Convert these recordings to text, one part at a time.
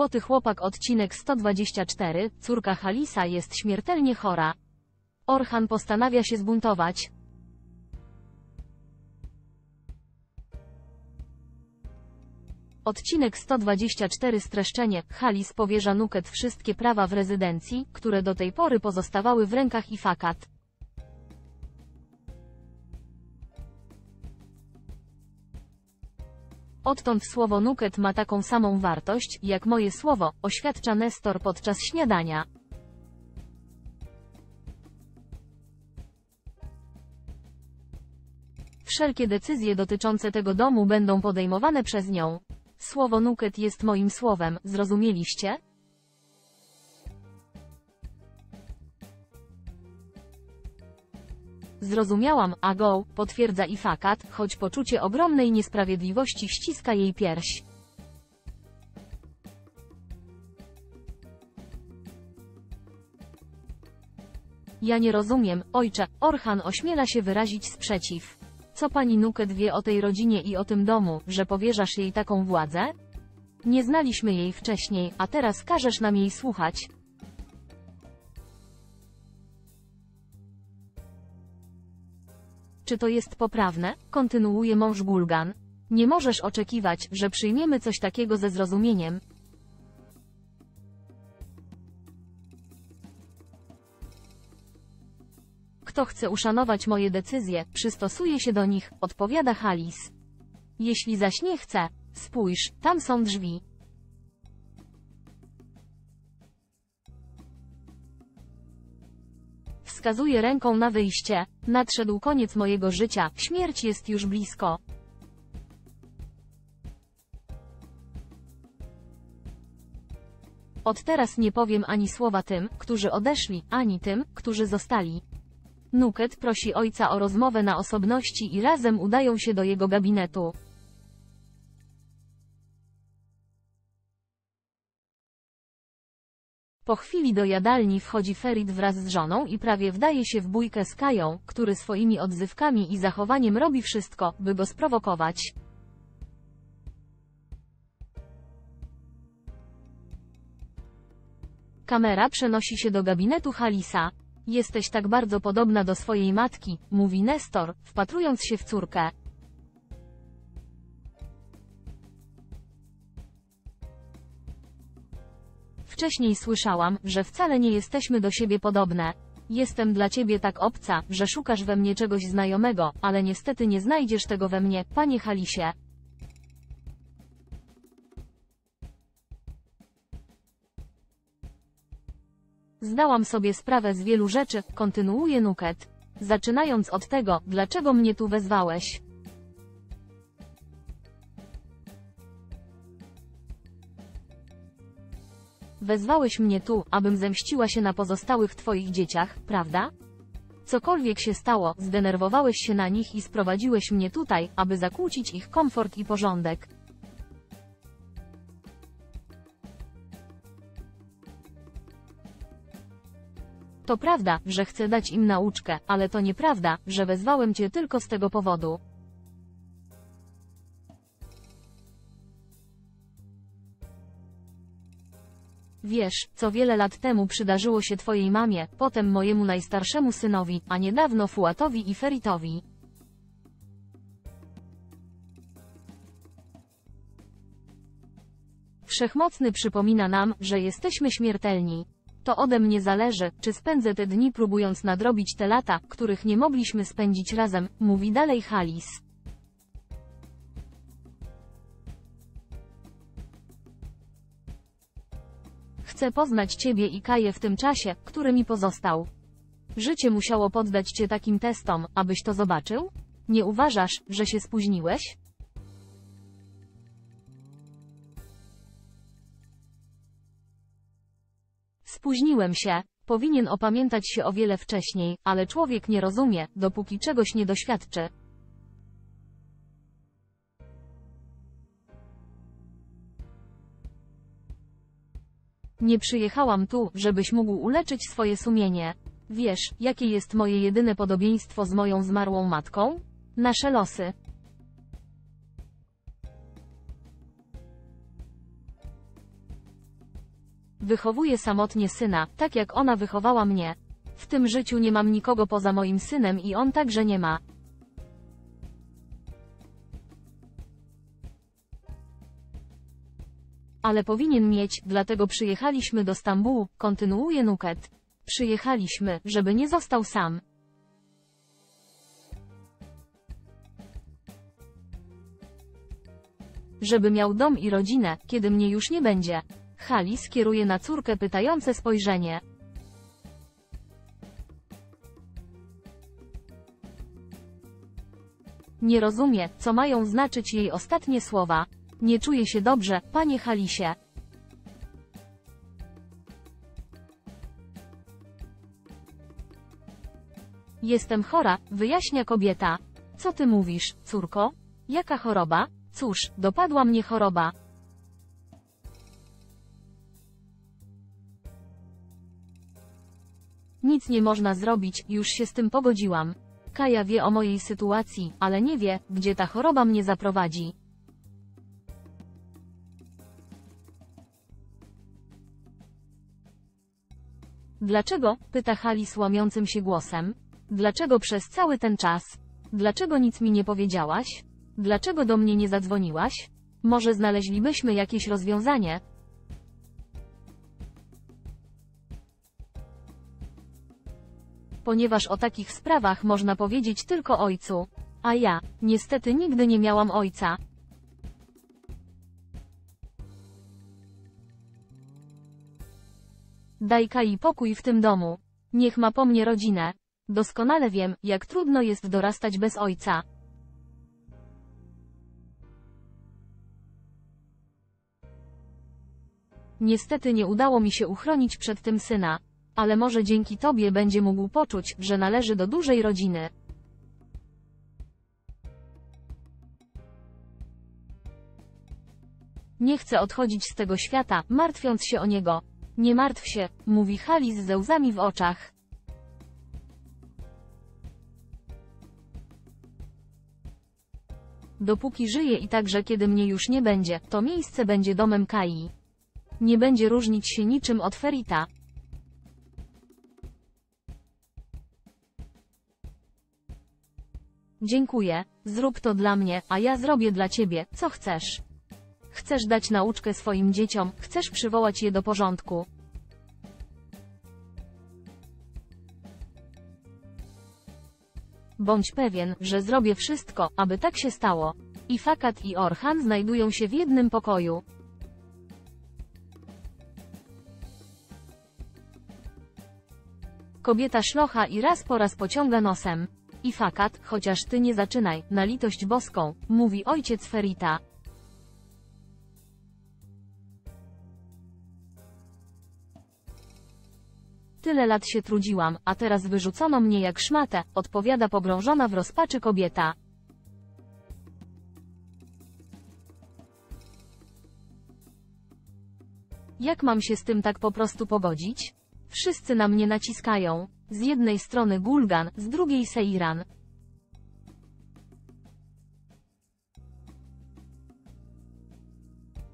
Złoty chłopak odcinek 124, córka Halisa jest śmiertelnie chora. Orhan postanawia się zbuntować. Odcinek 124 Streszczenie. Halis powierza Nuket wszystkie prawa w rezydencji, które do tej pory pozostawały w rękach Ifakat. Odtąd słowo Nuket ma taką samą wartość, jak moje słowo, oświadcza Nestor podczas śniadania. Wszelkie decyzje dotyczące tego domu będą podejmowane przez nią. Słowo Nuket jest moim słowem, zrozumieliście? Zrozumiałam, a go, potwierdza Ifakat, choć poczucie ogromnej niesprawiedliwości ściska jej pierś. Ja nie rozumiem, ojcze, Orhan ośmiela się wyrazić sprzeciw. Co pani Nuket wie o tej rodzinie i o tym domu, że powierzasz jej taką władzę? Nie znaliśmy jej wcześniej, a teraz każesz nam jej słuchać. Czy to jest poprawne? Kontynuuje mąż Gulgan. Nie możesz oczekiwać, że przyjmiemy coś takiego ze zrozumieniem. Kto chce uszanować moje decyzje, przystosuje się do nich, odpowiada Halis. Jeśli zaś nie chce, spójrz, tam są drzwi. Wskazuje ręką na wyjście. Nadszedł koniec mojego życia, śmierć jest już blisko. Od teraz nie powiem ani słowa tym, którzy odeszli, ani tym, którzy zostali. Nuket prosi ojca o rozmowę na osobności i razem udają się do jego gabinetu. Po chwili do jadalni wchodzi Ferit wraz z żoną i prawie wdaje się w bójkę z Kają, który swoimi odzywkami i zachowaniem robi wszystko, by go sprowokować. Kamera przenosi się do gabinetu Halisa. Jesteś tak bardzo podobna do swojej matki, mówi Nestor, wpatrując się w córkę. Wcześniej słyszałam, że wcale nie jesteśmy do siebie podobne. Jestem dla ciebie tak obca, że szukasz we mnie czegoś znajomego, ale niestety nie znajdziesz tego we mnie, panie Halisie. Zdałam sobie sprawę z wielu rzeczy, kontynuuje Nuket. Zaczynając od tego, dlaczego mnie tu wezwałeś. Wezwałeś mnie tu, abym zemściła się na pozostałych twoich dzieciach, prawda? Cokolwiek się stało, zdenerwowałeś się na nich i sprowadziłeś mnie tutaj, aby zakłócić ich komfort i porządek. To prawda, że chcę dać im nauczkę, ale to nieprawda, że wezwałem cię tylko z tego powodu. Wiesz, co wiele lat temu przydarzyło się twojej mamie, potem mojemu najstarszemu synowi, a niedawno Fuatowi i Feritowi. Wszechmocny przypomina nam, że jesteśmy śmiertelni. To ode mnie zależy, czy spędzę te dni próbując nadrobić te lata, których nie mogliśmy spędzić razem, mówi dalej Halis. Chcę poznać Ciebie i Kaję w tym czasie, który mi pozostał. Życie musiało poddać Cię takim testom, abyś to zobaczył? Nie uważasz, że się spóźniłeś? Spóźniłem się. Powinien opamiętać się o wiele wcześniej, ale człowiek nie rozumie, dopóki czegoś nie doświadczy. Nie przyjechałam tu, żebyś mógł uleczyć swoje sumienie. Wiesz, jakie jest moje jedyne podobieństwo z moją zmarłą matką? Nasze losy. Wychowuję samotnie syna, tak jak ona wychowała mnie. W tym życiu nie mam nikogo poza moim synem i on także nie ma. Ale powinien mieć, dlatego przyjechaliśmy do Stambułu, kontynuuje Nuket. Przyjechaliśmy, żeby nie został sam. Żeby miał dom i rodzinę, kiedy mnie już nie będzie. Halis kieruje na córkę pytające spojrzenie. Nie rozumie, co mają znaczyć jej ostatnie słowa. Nie czuję się dobrze, panie Halisie. Jestem chora, wyjaśnia kobieta. Co ty mówisz, córko? Jaka choroba? Cóż, dopadła mnie choroba. Nic nie można zrobić, już się z tym pogodziłam. Kaja wie o mojej sytuacji, ale nie wie, gdzie ta choroba mnie zaprowadzi. Dlaczego? pyta Halis łamiącym się głosem. Dlaczego przez cały ten czas? Dlaczego nic mi nie powiedziałaś? Dlaczego do mnie nie zadzwoniłaś? Może znaleźlibyśmy jakieś rozwiązanie? Ponieważ o takich sprawach można powiedzieć tylko ojcu. A ja, niestety nigdy nie miałam ojca. Daj Kai pokój w tym domu. Niech ma po mnie rodzinę. Doskonale wiem, jak trudno jest dorastać bez ojca. Niestety nie udało mi się uchronić przed tym syna. Ale może dzięki tobie będzie mógł poczuć, że należy do dużej rodziny. Nie chcę odchodzić z tego świata, martwiąc się o niego. Nie martw się, mówi Halis ze łzami w oczach. Dopóki żyję i także kiedy mnie już nie będzie, to miejsce będzie domem Kai. Nie będzie różnić się niczym od Ferita. Dziękuję, zrób to dla mnie, a ja zrobię dla ciebie, co chcesz. Chcesz dać nauczkę swoim dzieciom, chcesz przywołać je do porządku. Bądź pewien, że zrobię wszystko, aby tak się stało. I Fakat i Orhan znajdują się w jednym pokoju. Kobieta szlocha i raz po raz pociąga nosem. I Fakat, chociaż ty nie zaczynaj, na litość boską, mówi ojciec Ferita. Tyle lat się trudziłam, a teraz wyrzucono mnie jak szmatę, odpowiada pogrążona w rozpaczy kobieta. Jak mam się z tym tak po prostu pogodzić? Wszyscy na mnie naciskają. Z jednej strony Gulgan, z drugiej Seiran.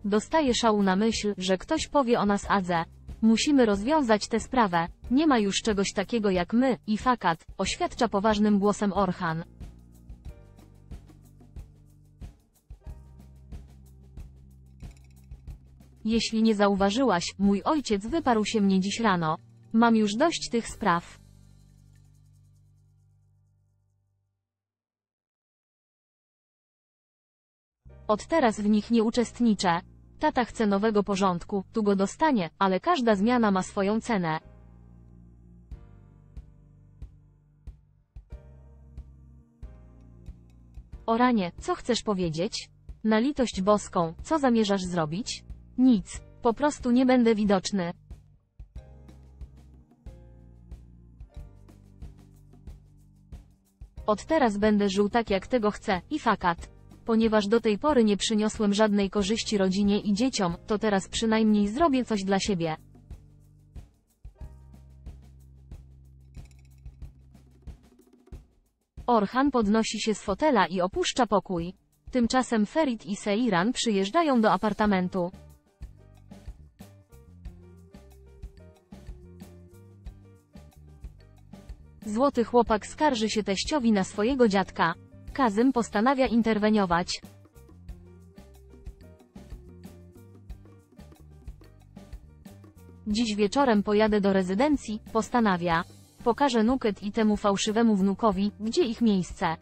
Dostaję szału na myśl, że ktoś powie o nas Adze. Musimy rozwiązać tę sprawę. Nie ma już czegoś takiego jak my, i fakat, oświadcza poważnym głosem Orhan. Jeśli nie zauważyłaś, mój ojciec wyparł się mnie dziś rano. Mam już dość tych spraw. Od teraz w nich nie uczestniczę. Tata chce nowego porządku, tu go dostanie, ale każda zmiana ma swoją cenę. Oranie, co chcesz powiedzieć? Na litość boską, co zamierzasz zrobić? Nic. Po prostu nie będę widoczny. Od teraz będę żył tak jak tego chcę, i fakat. Ponieważ do tej pory nie przyniosłem żadnej korzyści rodzinie i dzieciom, to teraz przynajmniej zrobię coś dla siebie. Orhan podnosi się z fotela i opuszcza pokój. Tymczasem Ferit i Seiran przyjeżdżają do apartamentu. Złoty chłopak skarży się teściowi na swojego dziadka. Kazym postanawia interweniować. Dziś wieczorem pojadę do rezydencji, postanawia. Pokażę Nuket i temu fałszywemu wnukowi, gdzie ich miejsce.